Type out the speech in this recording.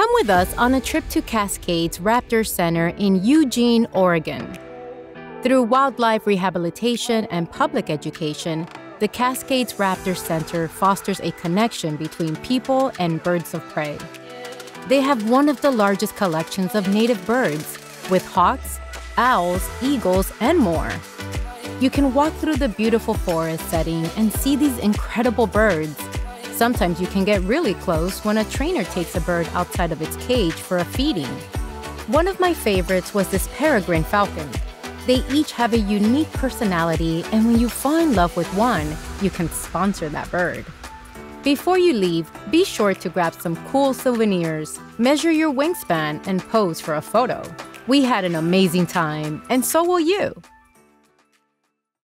Come with us on a trip to Cascades Raptor Center in Eugene, Oregon. Through wildlife rehabilitation and public education, the Cascades Raptor Center fosters a connection between people and birds of prey. They have one of the largest collections of native birds, with hawks, owls, eagles, and more. You can walk through the beautiful forest setting and see these incredible birds. Sometimes you can get really close when a trainer takes a bird outside of its cage for a feeding. One of my favorites was this peregrine falcon. They each have a unique personality, and when you fall in love with one, you can sponsor that bird. Before you leave, be sure to grab some cool souvenirs, measure your wingspan, and pose for a photo. We had an amazing time, and so will you.